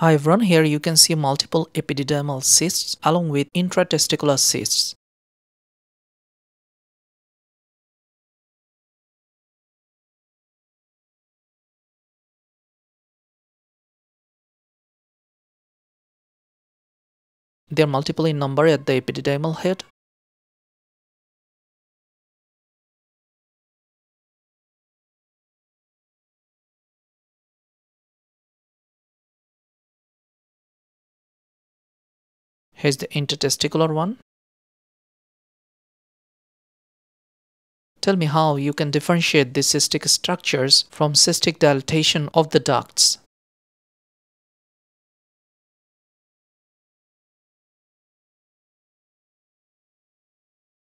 Hi everyone, here you can see multiple epididymal cysts along with intratesticular cysts. They are multiple in number at the epididymal head. Here's the intratesticular one. Tell me how you can differentiate these cystic structures from cystic dilatation of the ducts.